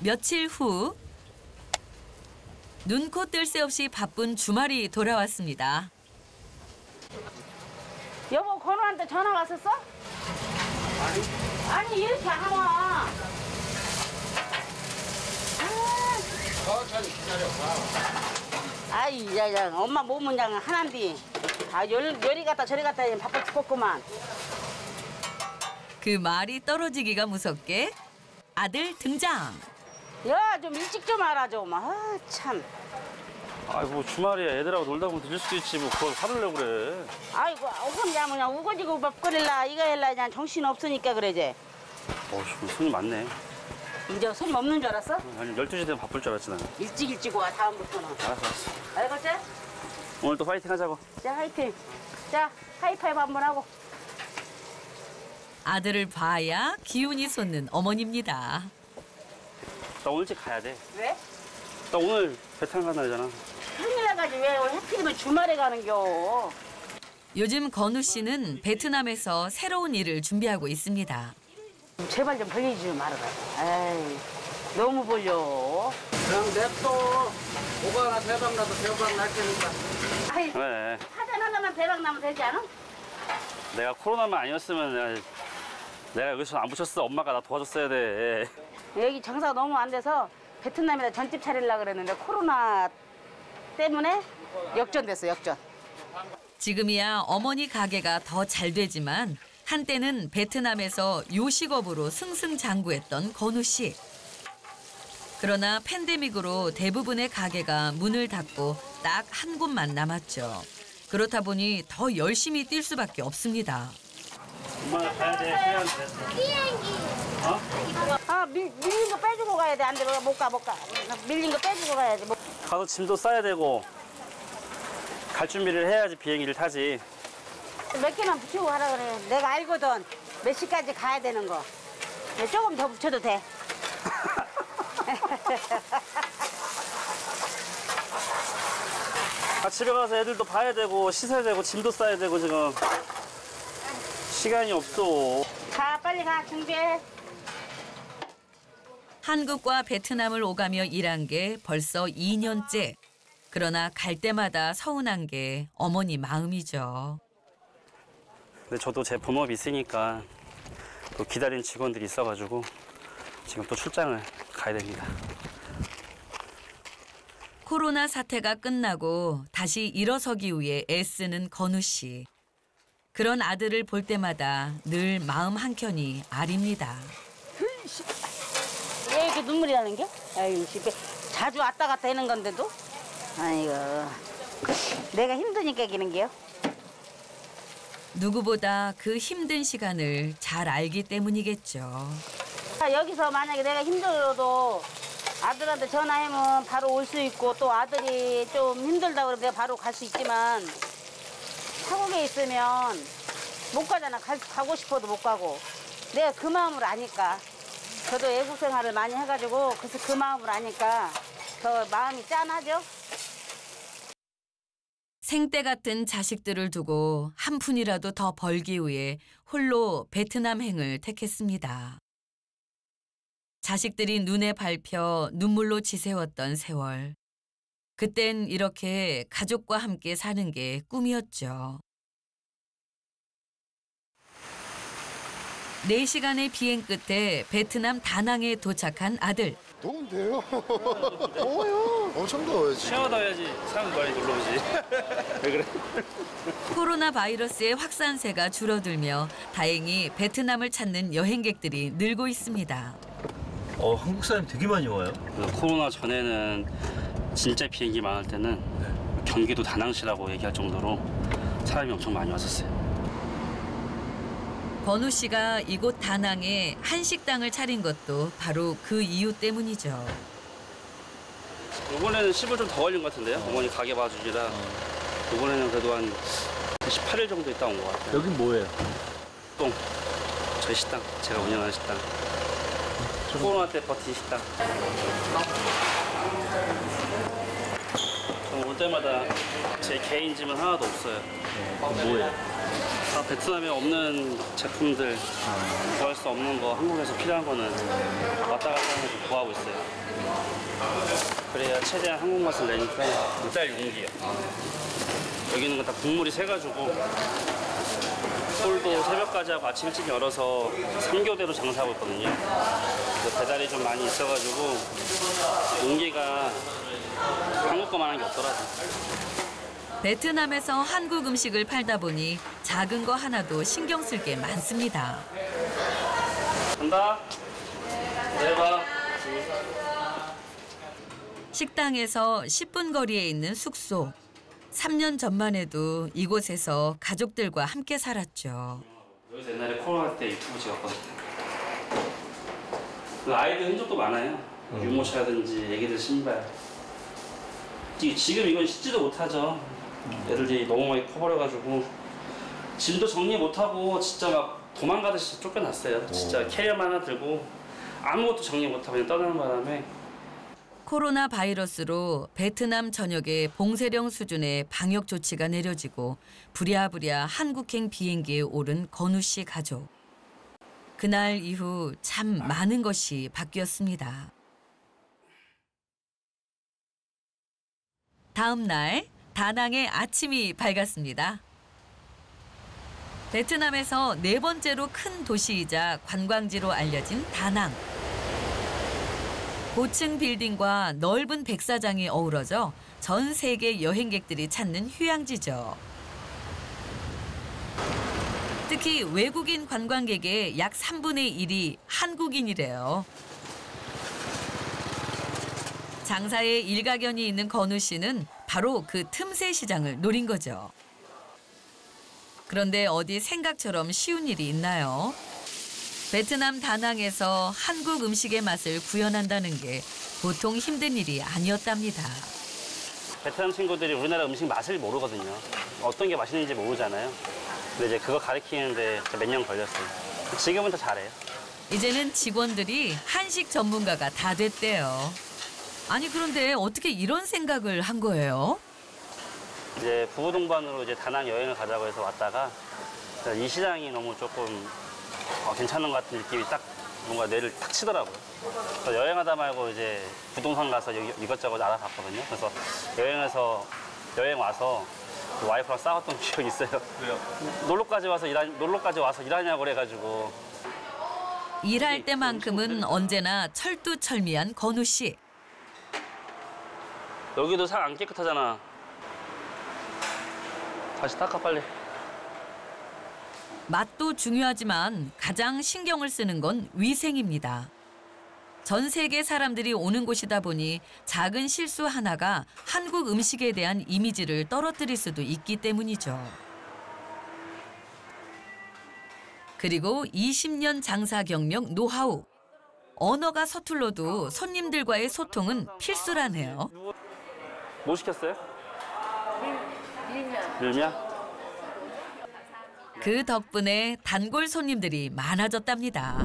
며칠 후 눈코 뜰 새 없이 바쁜 주말이 돌아왔습니다. 여보 건우한테 전화 왔었어? 아니. 아니 이렇게 하면. 천천히 기다려봐. 아이 야야 엄마 몸은 그냥 하나인데. 아열 열이 갔다 저리 갔다 바빠 죽겠구만. 그 말이 떨어지기가 무섭게 아들 등장. 야 좀 일찍 좀 알아 좀. 아 참. 아이고 주말이야 애들하고 놀다 보면 들릴 수도 있지 뭐 그걸 화를 내고 그래 아이고 혼자 그냥 우거지고 밥거릴라 이거 할라 그냥 정신 없으니까 그래지. 어휴 손이 많네 이제 손 없는 줄 알았어? 아니 12시 되면 바쁠 줄 알았지 나는 일찍 일찍 와 다음부터는. 알았어 알았어 알겠지? 오늘 또 파이팅 하자고 자 화이팅. 자 하이파이브 한번 하고. 아들을 봐야 기운이 솟는 어머니입니다. 나 오늘 일찍 가야 돼나 왜? 오늘 배탈 간 날이잖아 큰일 나가지고 왜 하필이면 주말에 가는겨. 요즘 건우 씨는 베트남에서 새로운 일을 준비하고 있습니다. 제발 좀 벌리지 좀 말아라. 에이, 너무 벌려. 그냥 냅둬. 뭐가 하나 대박 나도 대박 날 테니까. 아이, 그래 사전 하나만 대박 나면 되지 않아? 내가 코로나만 아니었으면 내가, 내가 여기서 안 붙였어 엄마가 나 도와줬어야 돼 여기 장사가 너무 안 돼서 베트남에다 전집 차리려고 그랬는데 코로나 때문에 역전됐어, 역전. 지금이야 어머니 가게가 더 잘 되지만 한때는 베트남에서 요식업으로 승승장구했던 건우 씨. 그러나 팬데믹으로 대부분의 가게가 문을 닫고 딱 한 곳만 남았죠. 그렇다 보니 더 열심히 뛸 수밖에 없습니다. 엄마 가야 돼 시간 됐어 아, 밀, 밀린 거 빼주고 가야 돼. 안 돼, 못 가, 못 가. 밀린 거 빼주고 가야지. 뭐. 가서 짐도 싸야 되고 갈 준비를 해야지 비행기를 타지 몇 개만 붙이고 가라 그래. 내가 알거든. 몇 시까지 가야 되는 거. 네, 조금 더 붙여도 돼. 아, 집에 가서 애들도 봐야 되고 씻어야 되고 짐도 싸야 되고 지금 시간이 없어. 가, 빨리 가. 준비해. 한국과 베트남을 오가며 일한 게 벌써 2년째. 그러나 갈 때마다 서운한 게 어머니 마음이죠. 근데 저도 제 본업이 있으니까 또 기다린 직원들이 있어가지고 지금 또 출장을 가야 됩니다. 코로나 사태가 끝나고 다시 일어서기 위해 애쓰는 건우 씨. 그런 아들을 볼 때마다 늘 마음 한켠이 아립니다. 왜 이렇게 눈물이 나는 게? 아유, 집에 자주 왔다 갔다 하는 건데도? 아이고. 내가 힘드니까 기는 게요. 누구보다 그 힘든 시간을 잘 알기 때문이겠죠. 아, 여기서 만약에 내가 힘들어도 아들한테 전화하면 바로 올 수 있고 또 아들이 좀 힘들다 그러면 내가 바로 갈 수 있지만 타국에 있으면 못 가잖아. 갈- 가고 싶어도 못 가고. 내가 그 마음을 아니까. 저도 애국 생활을 많이 해가지고 그래서 그 마음을 아니까 더 마음이 짠하죠. 생때 같은 자식들을 두고 한 푼이라도 더 벌기 위해 홀로 베트남행을 택했습니다. 자식들이 눈에 밟혀 눈물로 지새웠던 세월. 그땐 이렇게 가족과 함께 사는 게 꿈이었죠. 4시간의 비행 끝에 베트남 다낭에 도착한 아들. 더운데요? 더워요. 엄청 더워요 지금. 해야지 사람 많이 놀러 오지. 왜 그래? 코로나 바이러스의 확산세가 줄어들며 다행히 베트남을 찾는 여행객들이 늘고 있습니다. 어, 한국 사람 되게 많이 와요. 그 코로나 전에는 진짜 비행기 많을 때는 경기도 다낭시라고 얘기할 정도로 사람이 엄청 많이 왔었어요. 건우 씨가 이곳 다낭에 한식당을 차린 것도 바로 그 이유 때문이죠. 이번에는 10일 좀더 걸린 것 같은데요. 어 머니 가게 봐주기라. 이번에는 그래도 한 18일 정도 있다 온 것 같아요. 여긴 뭐예요? 똥. 저희 식당. 제가 운영하는 식당. 코로나 때 버틴 식당. 저는 올 때마다 제 개인 짐은 하나도 없어요. 뭐예요? 다 베트남에 없는 제품들, 구할 수 없는 거 한국에서 필요한 거는 왔다 갔다 하면서 구하고 있어요. 그래야 최대한 한국 맛을 내니까 일단 용기요. 여기 있는 건 다 국물이 새가지고 홀도 새벽까지 하고 아침 일찍 열어서 3교대로 장사하고 있거든요. 배달이 좀 많이 있어가지고 용기가 한국 거만한 게 없더라고요. 베트남에서 한국 음식을 팔다 보니 작은 거 하나도 신경 쓸 게 많습니다. 간다. 내봐. 식당에서 10분 거리에 있는 숙소. 3년 전만 해도 이곳에서 가족들과 함께 살았죠. 여기서 옛날에 코로나 때 유튜브 찍었거든요. 그 아이들 흔적도 많아요. 유모차든지 애기들 신발. 이- 지금 이건 씻지도 못하죠. 애들이 너무 많이 커버려가지고 짐도 정리 못하고 진짜 막 도망가듯이 쫓겨났어요. 진짜 캐리어만 하나 들고 아무것도 정리 못하고 그냥 떠나는 바람에 코로나 바이러스로 베트남 전역에 봉쇄령 수준의 방역 조치가 내려지고 부랴부랴 한국행 비행기에 오른 건우 씨 가족. 그날 이후 참 많은 것이 바뀌었습니다. 다음 날 다낭의 아침이 밝았습니다. 베트남에서 네 번째로 큰 도시이자 관광지로 알려진 다낭. 고층 빌딩과 넓은 백사장이 어우러져 전 세계 여행객들이 찾는 휴양지죠. 특히 외국인 관광객의 약 3분의 1이 한국인이래요. 장사에 일가견이 있는 건우 씨는 바로 그 틈새 시장을 노린 거죠. 그런데 어디 생각처럼 쉬운 일이 있나요? 베트남 다낭에서 한국 음식의 맛을 구현한다는 게 보통 힘든 일이 아니었답니다. 베트남 친구들이 우리나라 음식 맛을 모르거든요. 어떤 게 맛있는지 모르잖아요. 근데 이제 그거 가르치는데 몇 년 걸렸어요. 지금은 더 잘해요. 이제는 직원들이 한식 전문가가 다 됐대요. 아니 그런데 어떻게 이런 생각을 한 거예요? 이제 부부 동반으로 이제 다낭 여행을 가자고 해서 왔다가 이 시장이 너무 조금 어, 괜찮은 것 같은 느낌이 딱 뭔가 뇌를 탁 치더라고요. 그래서 여행하다 말고 이제 부동산 가서 여- 이것저것 알아봤거든요. 그래서 여행해서 여행 와서 그 와이프랑 싸웠던 기억이 있어요. 왜요? 놀러까지 와서 일하 놀러까지 와서 일하냐고 그래가지고 일할 때만큼은 언제나 철두철미한 건우 씨. 여기도 상안 깨끗하잖아. 다시 닦아 빨리. 맛도 중요하지만 가장 신경을 쓰는 건 위생입니다. 전 세계 사람들이 오는 곳이다 보니 작은 실수 하나가 한국 음식에 대한 이미지를 떨어뜨릴 수도 있기 때문이죠. 그리고 20년 장사 경력 노하우. 언어가 서툴러도 손님들과의 소통은 필수라네요. 뭐 시켰어요? 밀면. 밀면? 그 덕분에 단골 손님들이 많아졌답니다.